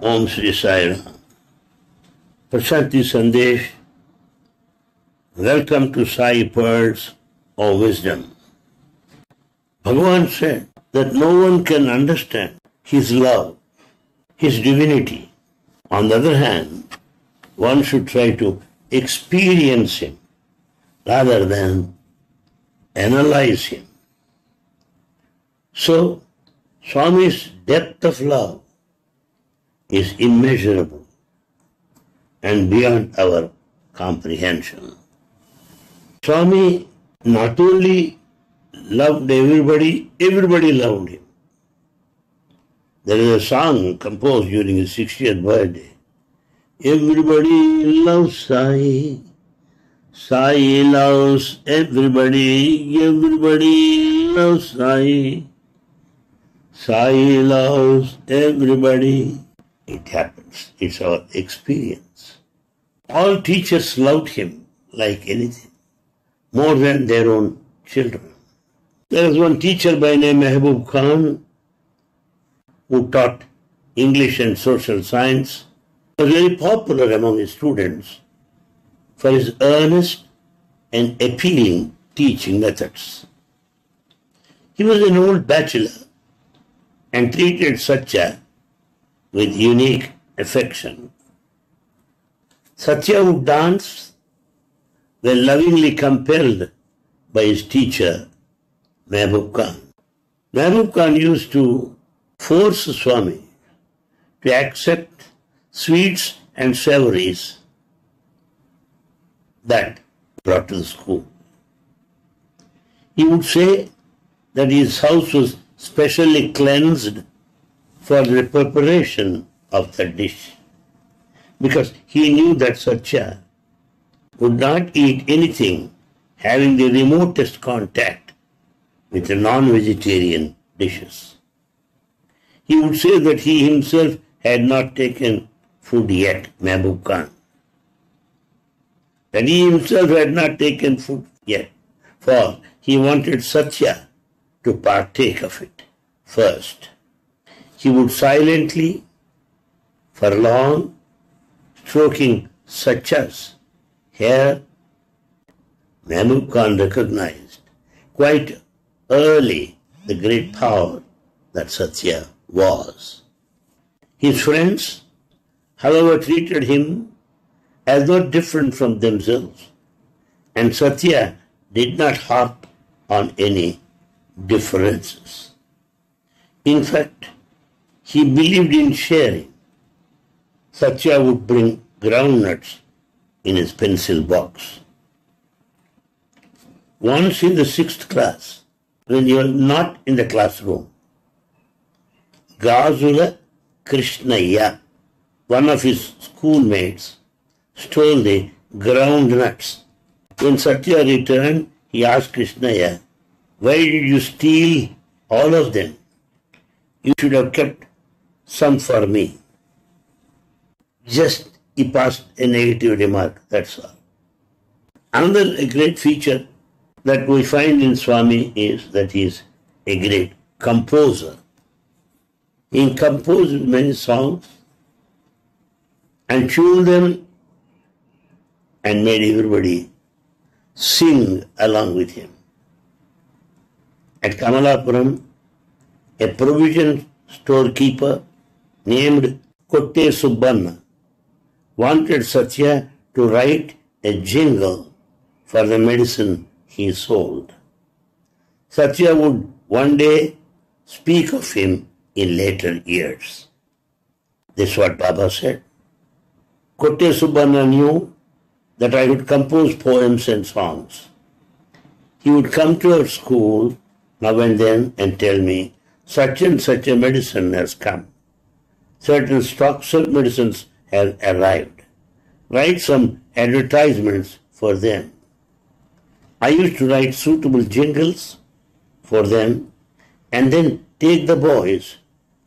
Sri Sai Ram. Prashanti Sandesh. Welcome to Sai Pearls of Wisdom. Bhagavan said that no one can understand his love, his divinity. On the other hand, one should try to experience him rather than analyze him. So, Swami's depth of love is immeasurable and beyond our comprehension. Swami not only loved everybody, everybody loved him. There is a song composed during his 60th birthday. Everybody loves Sai. Sai loves everybody. Everybody loves Sai. Sai loves everybody. It happens. It's our experience. All teachers loved him like anything, more than their own children. There was one teacher by name Mehboob Khan who taught English and social science, was very popular among his students for his earnest and appealing teaching methods. He was an old bachelor and treated Satya with unique affection. Satya would dance when lovingly compelled by his teacher, Mehboob Khan. Khan used to force Swami to accept sweets and savories that brought to the school. He would say that his house was specially cleansed for the preparation of the dish because he knew that Satya would not eat anything having the remotest contact with the non-vegetarian dishes. He would say that he himself had not taken food yet, Mehboob Khan. That he himself had not taken food yet, for he wanted Satya to partake of it first. He would silently, for long, stroking Satya's hair, Mehboob Khan recognized quite early the great power that Satya was. His friends, however, treated him as not different from themselves, and Satya did not harp on any differences. In fact, he believed in sharing. Satya would bring groundnuts in his pencil box. Once in the sixth class, when he was not in the classroom, Gazula Krishnaya, one of his schoolmates, stole the groundnuts. When Satya returned, he asked Krishnaya, Why did you steal all of them? You should have kept some for me. Just he passed a negative remark, that's all. Another great feature that we find in Swami is that he is a great composer. He composed many songs and tuned them and made everybody sing along with him. At Kamalapuram, a provision storekeeper named Kotte Subbanna wanted Satya to write a jingle for the medicine he sold. Satya would one day speak of him in later years. This is what Baba said. Kotte Subbanna knew that I would compose poems and songs. He would come to our school now and then and tell me, such and such a medicine has come. Certain stocks of medicines have arrived. Write some advertisements for them. I used to write suitable jingles for them and then take the boys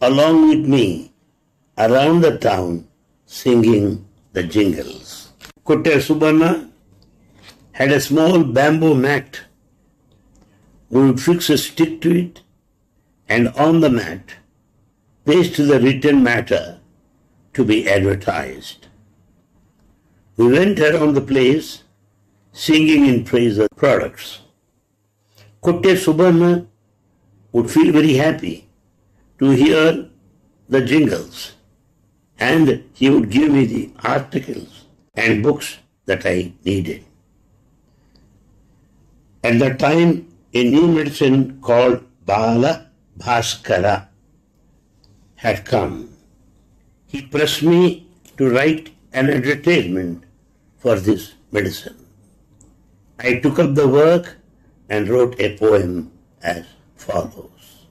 along with me around the town singing the jingles. Kotte Subbanna had a small bamboo mat. We would fix a stick to it and on the mat paste the written matter to be advertised. We went around the place singing in praise of products. Kotte Subbanna would feel very happy to hear the jingles and he would give me the articles and books that I needed. At that time, a new medicine called Bala Bhaskara had come. He pressed me to write an advertisement for this medicine. I took up the work and wrote a poem as follows.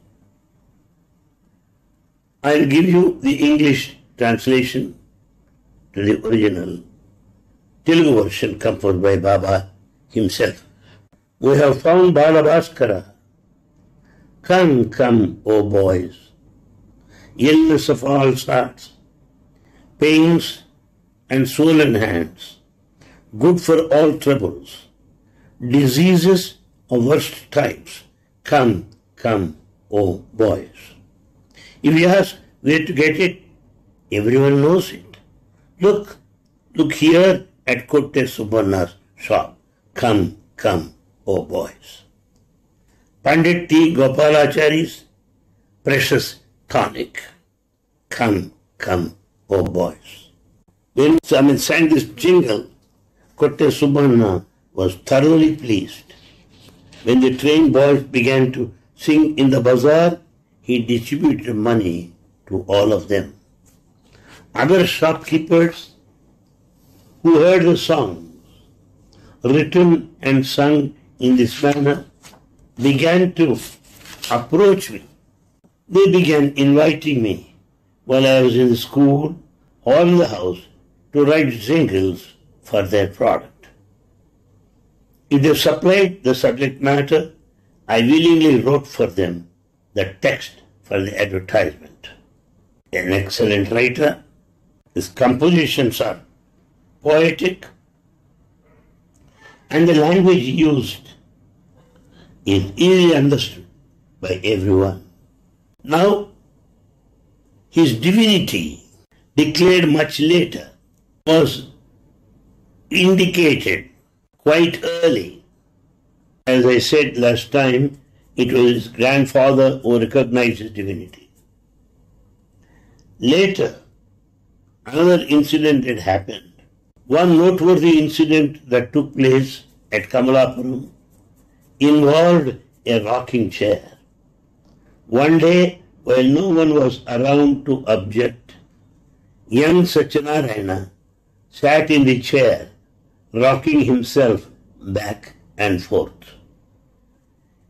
I'll give you the English translation to the original Telugu version composed by Baba himself. We have found Balabhaskara. Come, come, O boys. Illness of all sorts, pains and swollen hands, good for all troubles, diseases of worst types. Come, come, O boys. If you ask where to get it, everyone knows it. Look, look here at Kotte Subbanna's shop. Come, come, O boys. Pandit T. Gopalachari's precious tonic. Come, come, oh boys. When Samin sang this jingle, Kotte Subbanna was thoroughly pleased. When the train boys began to sing in the bazaar, he distributed money to all of them. Other shopkeepers who heard the songs written and sung in this manner began to approach me. They began inviting me while I was in the school or in the house to write jingles for their product. If they supplied the subject matter, I willingly wrote for them the text for the advertisement. An excellent writer, his compositions are poetic, and the language used is easily understood by everyone. Now, his divinity, declared much later, was indicated quite early. As I said last time, it was his grandfather who recognized his divinity. Later, another incident had happened. One noteworthy incident that took place at Kamalapuram involved a rocking chair. One day, while no one was around to object, young Satyanarayana sat in the chair, rocking himself back and forth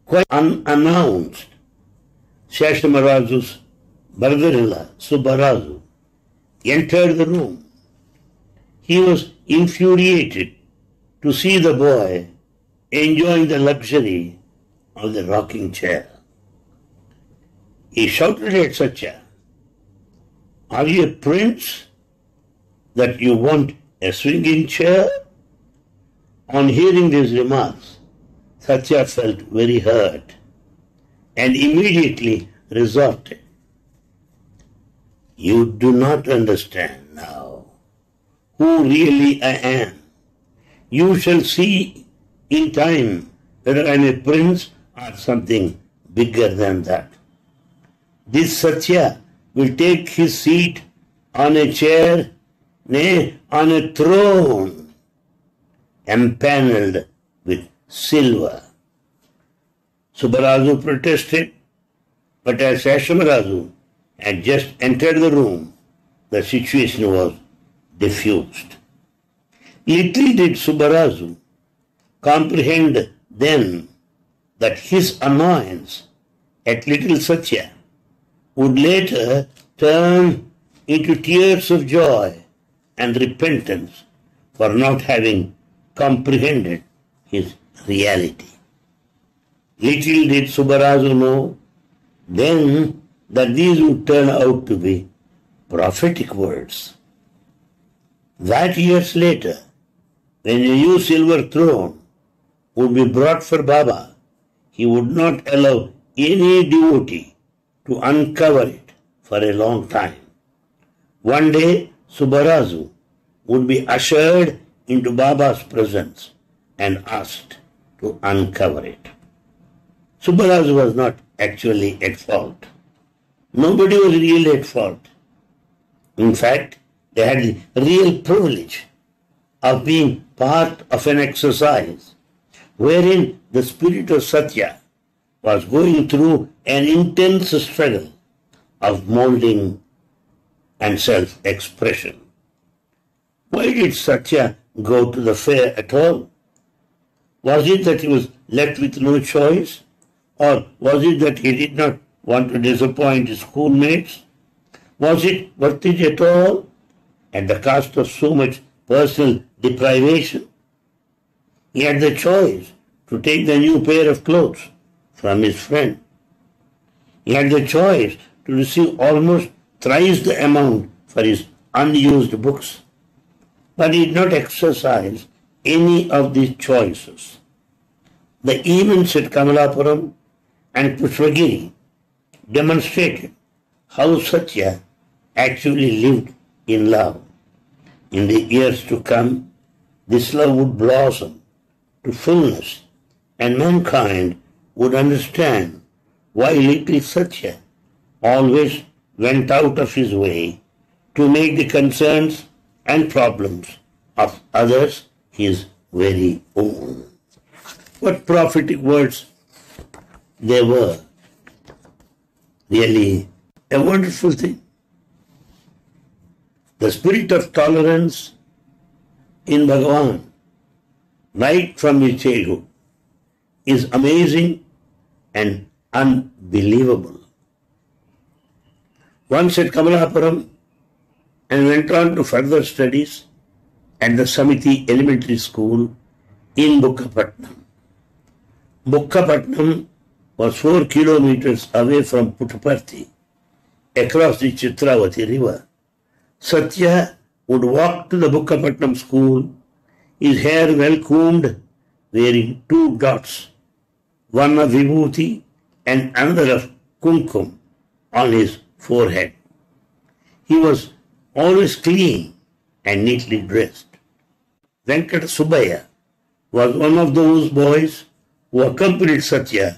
quite unannounced, Sheshamaraju's brother-in-law, Subbaraju, entered the room. He was infuriated to see the boy enjoying the luxury of the rocking chair. He shouted at Satya, Are you a prince that you want a swinging chair? On hearing these remarks, Satya felt very hurt and immediately resorted. You do not understand now who really I am. You shall see in time whether I am a prince or something bigger than that. This Satya will take his seat on a chair, nay, on a throne, empaneled with silver. Subbaraju protested, but as Sheshamaraju had just entered the room, the situation was diffused. Little did Subbaraju comprehend then that his annoyance at little Satya would later turn into tears of joy and repentance for not having comprehended his reality. Little did Subbaraju know then that these would turn out to be prophetic words. That years later, when a new silver throne would be brought for Baba, he would not allow any devotee to uncover it for a long time. One day, Subbaraju would be ushered into Baba's presence and asked to uncover it. Subbaraju was not actually at fault. Nobody was really at fault. In fact, they had the real privilege of being part of an exercise wherein the spirit of Satya was going through an intense struggle of molding and self-expression. Why did Satya go to the fair at all? Was it that he was left with no choice? Or was it that he did not want to disappoint his schoolmates? Was it worth it at all? At the cost of so much personal deprivation? He had the choice to take the new pair of clothes from his friend. He had the choice to receive almost thrice the amount for his unused books. But he did not exercise any of these choices. The events at Kamalapuram and Pushpagiri demonstrated how Satya actually lived in love. In the years to come, this love would blossom to fullness and mankind would understand why little Satya always went out of his way to make the concerns and problems of others his very own. What prophetic words they were. Really a wonderful thing. The spirit of tolerance in Bhagavan, right from his childhood, is amazing and unbelievable. Once at Kamalapuram and went on to further studies at the Samiti Elementary School in Bukkapatnam. Bukkapatnam was four kilometers away from Puttaparthi, across the Chitravati river. Satya would walk to the Bukkapatnam school, his hair well combed, wearing two dots, one of vibhuti and another of kumkum on his forehead. He was always clean and neatly dressed. Venkata Subbaya was one of those boys who accompanied Satya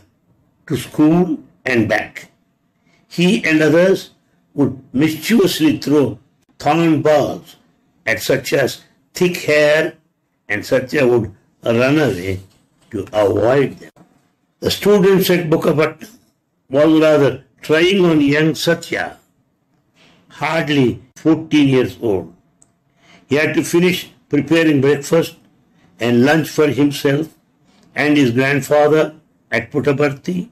to school and back. He and others would mischievously throw thorn balls at Satya's thick hair and Satya would run away to avoid them. The students at Bukkapatnam was rather trying on young Satya, hardly 14 years old. He had to finish preparing breakfast and lunch for himself and his grandfather at Puttaparthi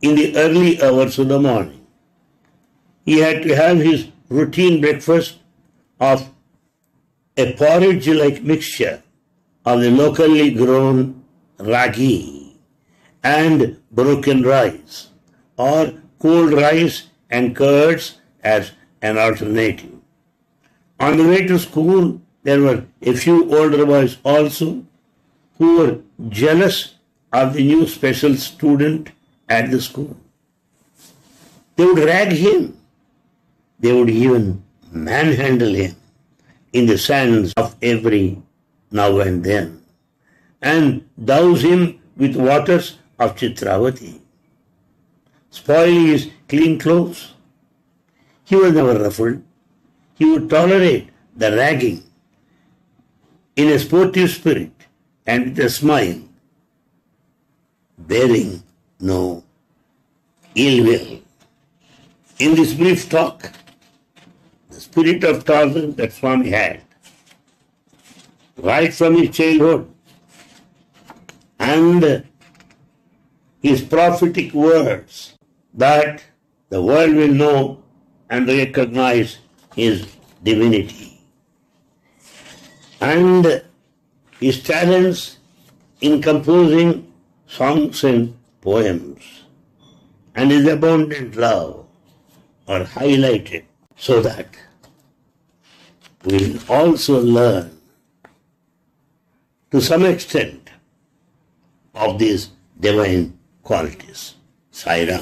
in the early hours of the morning. He had to have his routine breakfast of a porridge-like mixture of the locally grown ragi and broken rice or cold rice and curds as an alternative. On the way to school, there were a few older boys also who were jealous of the new special student at the school. They would rag him. They would even manhandle him in the sands of every now and then and douse him with waters of Chitravati, spoiling his clean clothes. He was never ruffled. He would tolerate the ragging in a sportive spirit and with a smile, bearing no ill will. In this brief talk, the spirit of tolerance that Swami had, right from his childhood, and his prophetic words that the world will know and recognize his divinity. And his talents in composing songs and poems and his abundant love are highlighted so that we also learn to some extent of these divine qualities. Saira